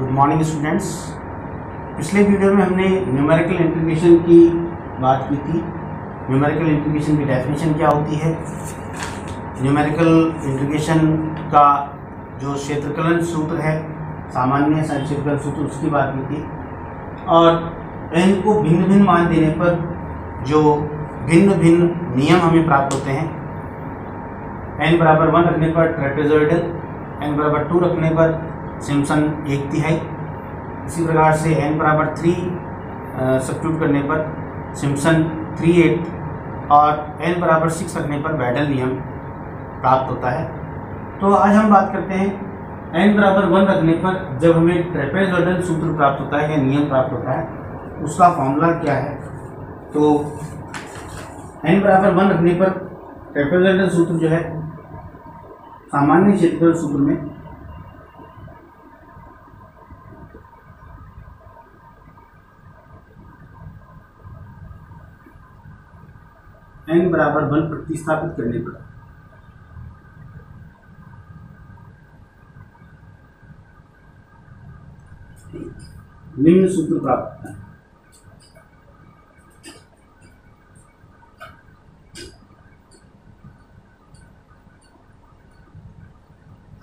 good morning students पिछले video में हमने न्यूमेरिकल इंटीग्रेशन की बात की थी न्यूमेरिकल इंटीग्रेशन की डेफिनेशन क्या होती है न्यूमेरिकल इंटीग्रेशन का जो क्षेत्रकलन सूत्र है सामान्य क्षेत्रकलन सूत्र उसकी बात की थी और एन को भिन्न भिन्न मान देने पर जो भिन्न भिन्न नियम हमें प्राप्त होते हैं एन बराबर वन रखने पर ट्रेपेजोइडल एन बराबर टू रखने पर सैमसंग एक तिहाई इसी प्रकार से एन बराबर थ्री सब्ट्यूट करने पर सैमसंग थ्री एट और एन बराबर सिक्स रखने पर बैडल नियम प्राप्त होता है तो आज हम बात करते हैं एन बराबर वन रखने पर जब हमें ट्रेपेजॉइडल सूत्र प्राप्त होता है या नियम प्राप्त होता है उसका फॉर्मूला क्या है तो एन बराबर वन रखने पर ट्रेपेजॉइडल सूत्र जो है सामान्य क्षेत्रफल सूत्र में बराबर बल प्रतिस्थापित करने पर निम्न सूत्र प्राप्त होता है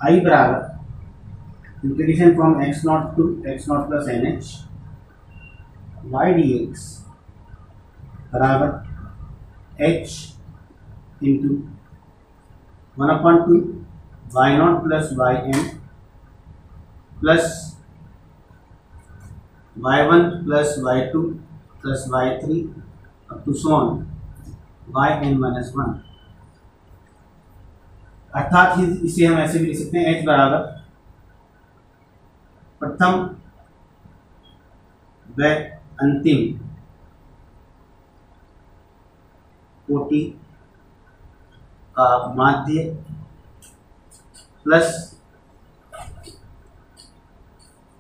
आई बराबर integration from x naught to x naught plus n h y d x बराबर h into 1 upon 2 y naught plus y n plus y1 plus y2 plus y3 up to so on y n minus one अर्थात इसे हम ऐसे भी लिख सकते हैं h बराबर प्रथम व अंतिम कोटि का माध्य प्लस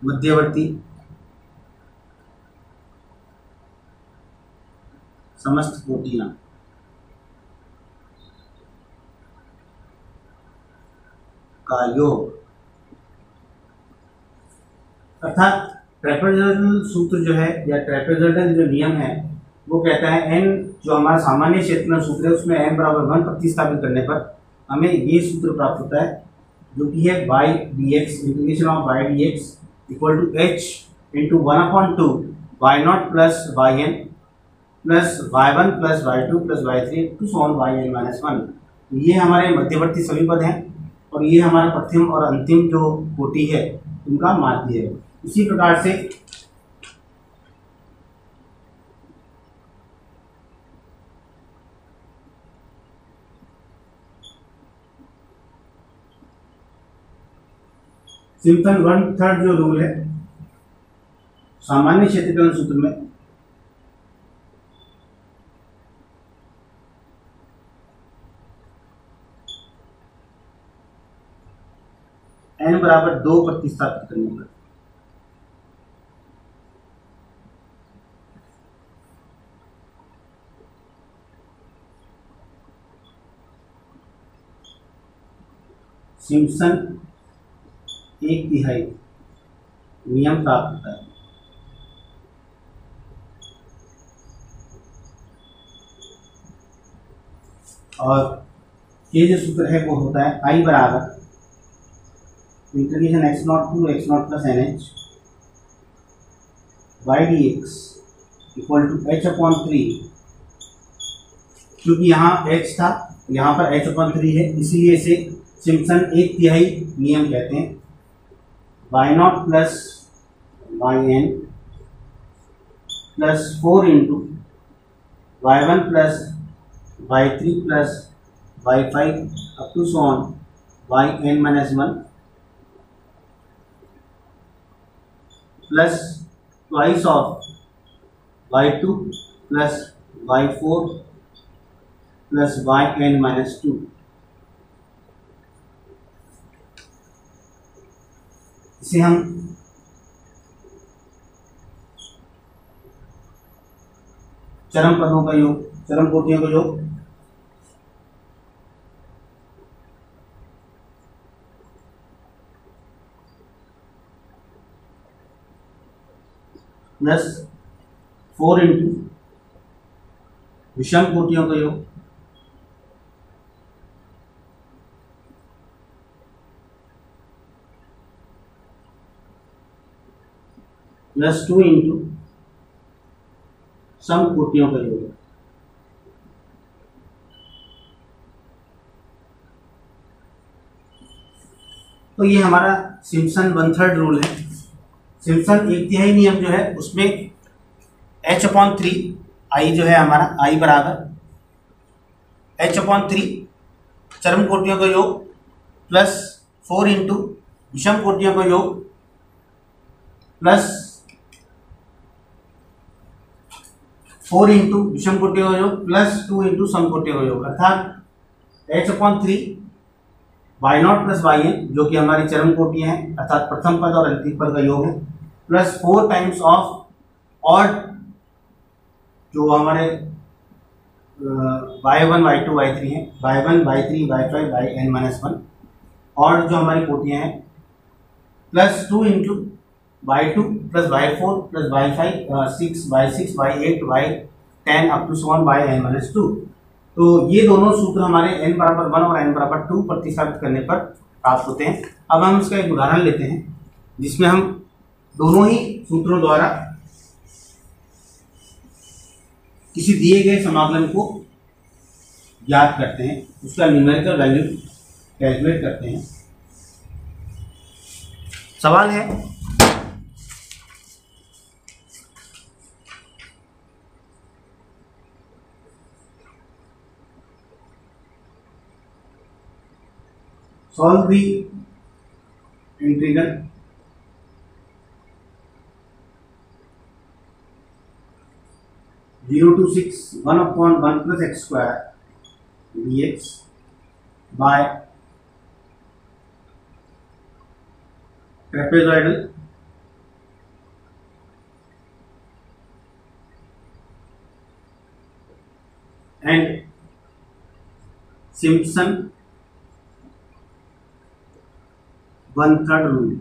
मध्यवर्ती समस्त कोटियां का योग अर्थात ट्रेपेजल सूत्र जो है या ट्रेपेजल जो नियम है वो कहता है एन जो हमारा सामान्य क्षेत्र में सूत्र है उसमें एम बराबर वन प्रतिस्थापित करने पर हमें ये सूत्र प्राप्त होता है जो कि है y d x integration of y d x equal to h into one upon two y naught plus y n plus y one plus y two plus y three to sworn y n minus one ये हमारे मध्यवर्ती सभी पद हैं और ये हमारा प्रथम और अंतिम जो कोटि है उनका माध्य है उसी प्रकार से सिंपल वन थर्ड जो रूल है सामान्य क्षेत्रीकरण सूत्र में एन बराबर दो प्रतिस्थापित करने पर सिम्पसन एक तिहाई नियम प्राप्त होता है और ये जो सूत्र है वो होता है आई बराबर integration x not to x not plus n h y d x equal to h upon three क्योंकि यहाँ एच था यहाँ पर एच अपॉन थ्री है इसीलिए इसे सिम्पसन एक तिहाई नियम कहते हैं y naught plus yn plus 4 into y1 plus y3 plus y5 up to so on yn minus 1 plus twice of y2 plus y4 plus yn minus 2 से हम चरम पदों का योग चरम कोटियों का योग प्लस फोर इंटू विषम कोटियों का योग प्लस टू इंटू सम कोटियों का योग तो ये हमारा सिम्पसन वन थर्ड रूल है सिम्पसन एक तिहाई नियम जो है उसमें एच अपॉन थ्री आई जो है हमारा आई बराबर एच अपॉन थ्री चरम कोटियों का योग प्लस फोर इंटू विषम कोटियों का योग प्लस फोर इंटू विषम कोटि अवयव प्लस टू इंटू समकोटि योग अर्थात h upon three y naught plus y n जो कि हमारी चरम कोटियाँ हैं अर्थात प्रथम पद और अंतिम पद का योग है प्लस फोर टाइम्स ऑफ और जो हमारे y one y two y three हैं y one y three y five y n minus one और जो हमारी कोटियाँ हैं plus two into y two plus y four plus y five six y six y eight y ten up to seven y n minus two तो ये दोनों सूत्र हमारे एन बराबर वन और एन बराबर टू प्रतिस्थापित करने पर प्राप्त होते हैं अब हम इसका एक उदाहरण लेते हैं जिसमें हम दोनों ही सूत्रों द्वारा किसी दिए गए समाकलन को ज्ञात करते हैं उसका न्यूमेरिकल वैल्यू कैलकुलेट करते हैं सवाल है solve the integral (0 to 6) 1 upon 1 plus x square dx by trapezoidal and Simpson one third rule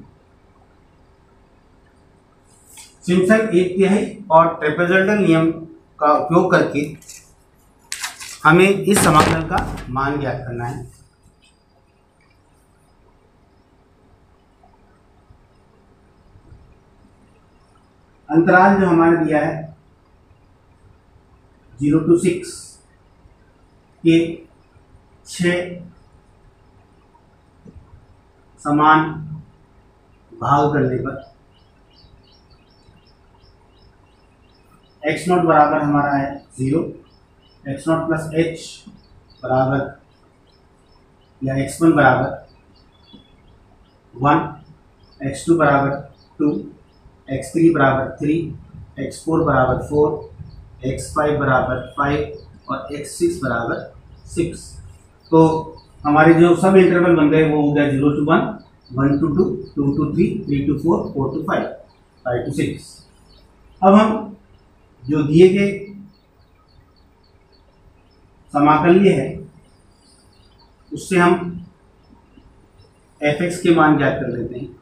Simpson एक है और ट्रेपेजल नियम का उपयोग करके हमें इस समाधान का मान ज्ञात करना है अंतराल जो हमारे दिया है जीरो टू सिक्स के छ समान भाग करने पर एक्स नॉट बराबर हमारा है zero x not plus h बराबर या एक्स वन बराबर वन एक्स टू बराबर टू एक्स थ्री बराबर थ्री एक्स फोर बराबर फोर एक्स फाइव बराबर फाइव और एक्स सिक्स बराबर सिक्स तो हमारे जो सब इंटरवल बन गए वो हो गया zero to one one to two two to three three to four four to five five to six अब हम जो दिए गए समाकल्य है उससे हम एफ एक्स के मान ज्ञात कर लेते हैं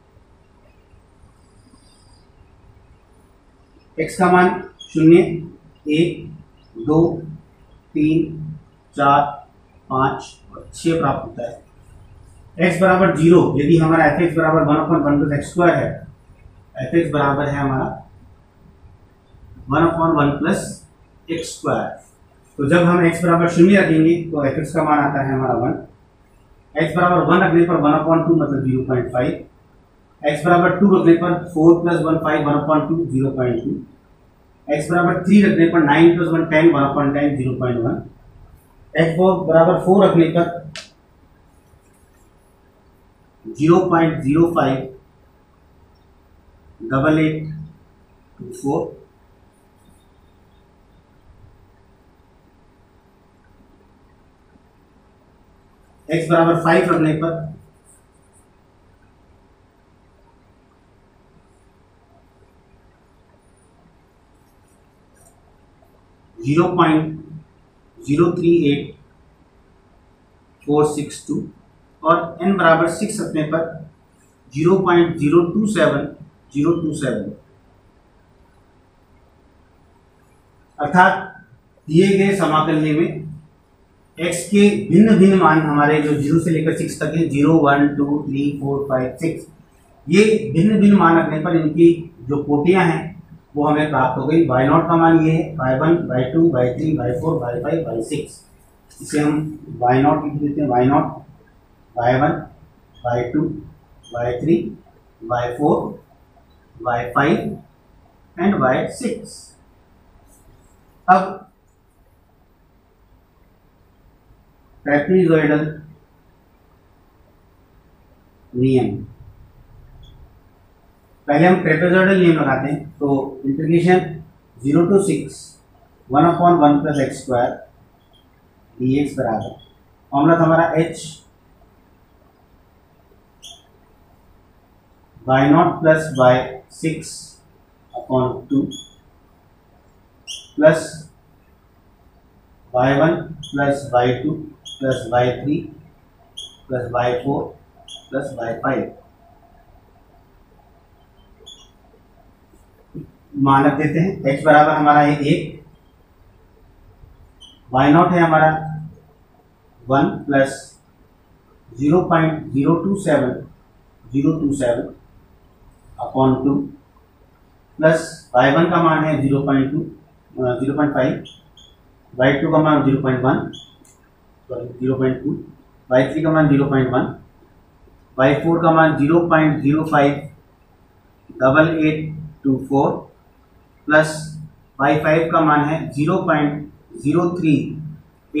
एक्स का मान शून्य एक दो तीन चार पाँच और छः प्राप्त होता है एक्स बराबर जीरो यदि हमारा एफ एक्स बराबर one upon one plus x square है एफ एक्स बराबर है हमारा one upon one plus x square तो जब हम एक्स बराबर शून्य रखेंगे तो एफ एक्स का मान आता है हमारा वन एक्स बराबर वन रखने पर वन अपॉन टू मतलब जीरो पॉइंट फाइव एक्स बराबर टू रखने पर four plus one five one upon two zero point two x बराबर थ्री रखने पर nine plus one ten one upon ten zero point one x four बराबर four रखने पर zero point zero five double eight two four x बराबर five रखने पर zero point zero three eight four six two और n बराबर six रखने पर zero point zero two seven zero two seven अर्थात दिए गए समाकल्य में एक्स के भिन्न भिन्न मान हमारे जो जीरो से लेकर सिक्स तक है zero one two three four five six ये भिन्न भिन्न मान रखने पर इनकी जो कोटियां हैं वो हमें प्राप्त हो गई बाई नॉट का मान ये है y one y two y three y four y five y six इसे हम बाई नॉट लिख देते हैं y naught y one y two y three y four y five and y six अब ट्रेपीजोइडल नियम पहले हम ट्रेपेजोइडल नियम लगाते हैं तो integration zero to six one upon one plus x square d x बराबर फॉर्मूला था हमारा h y naught plus by 6 upon 2 plus y1 plus y2 plus y3 plus y4 plus y5 मानक देते हैं x बराबर हमारा है एक y नॉट है हमारा one plus zero point zero two seven zero two seven upon two plus y one का मान है zero point two zero point five y two का मान zero point one sorry zero point two y three का मान zero point one y four का मान zero point zero five double eight two four plus y five का मान है zero point zero three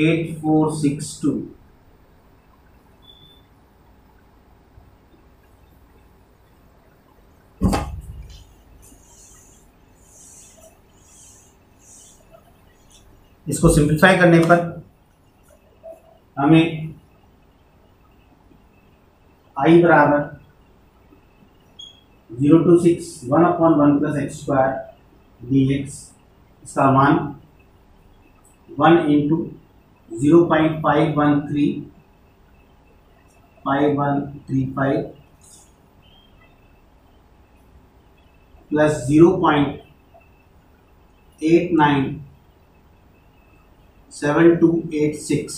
eight four six two इसको simplify करने पर हमें आई बराबर zero to six one upon one plus x square d x इसका मान one into zero point five one three five one three five plus zero point eight nine seven two eight six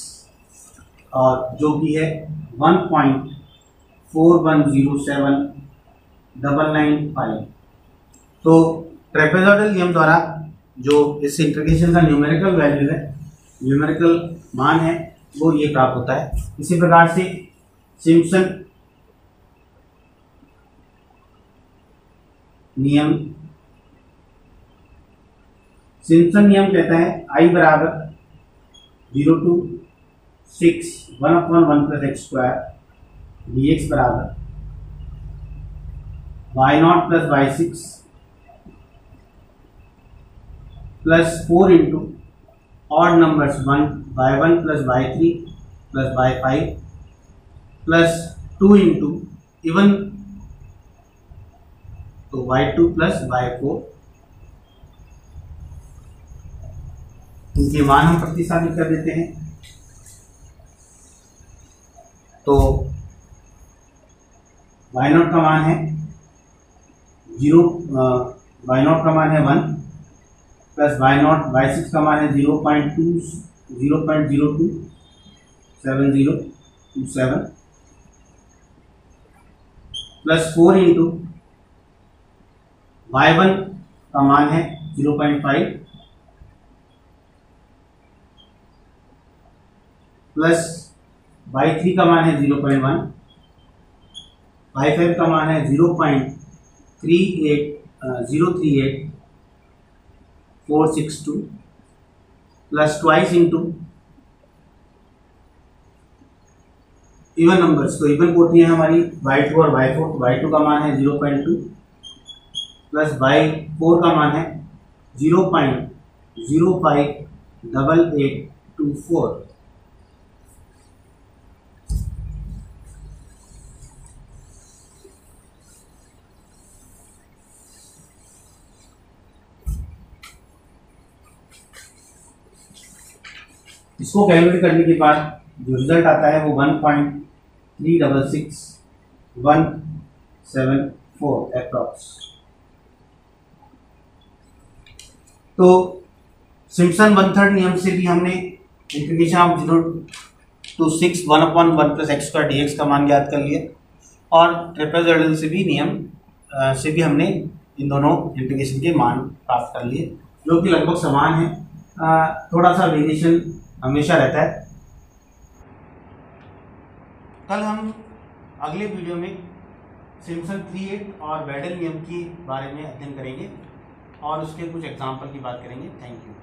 और जो कि है one point four one zero seven double nine five तो trapezoidal नियम द्वारा जो इस इंट्रीगेशन का न्यूमेरिकल वैल्यू है न्यूमेरिकल मान है वो ये प्राप्त होता है इसी प्रकार से सिम्पसन नियम सिम्पसन नियम कहता है आई बराबर zero to six one upon one plus x square d x बराबर y naught plus y six plus four into odd number one y one plus y three plus y five plus two into even तो y two plus y four इनकी मान हम पक्की कर देते हैं तो वाई नॉट का मान है जीरो वाई नॉट का मान है one plus y naught y six का मान है zero point two zero point zero two seven zero two seven plus four into y one का मान है zero point five plus y three का मान है zero point one y five का मान है zero point three eight zero three eight four six two plus twice into even numbers तो इवन कोटी है हमारी बाई टू और बाई फोर बाई टू का मान है zero point two plus y four का मान है zero point zero five double eight two four इसको कैलकुलेट करने के बाद जो रिजल्ट आता है वो one point three double six one seven four approx तो सिम्पसन वन थर्ड नियम से भी हमने integration of zero to six one upon one plus x square d का मान ज्ञात कर लिया और ट्रिपल से भी नियम से भी हमने इन दोनों इंटीग्रेशन के मान प्राप्त कर लिए जो कि लगभग समान है थोड़ा सा वेरिएशन हमेशा रहता है कल हम अगले वीडियो में सिमसन थ्री एट और बैडल नियम e के बारे में अध्ययन करेंगे और उसके कुछ एग्जाम्पल की बात करेंगे थैंक यू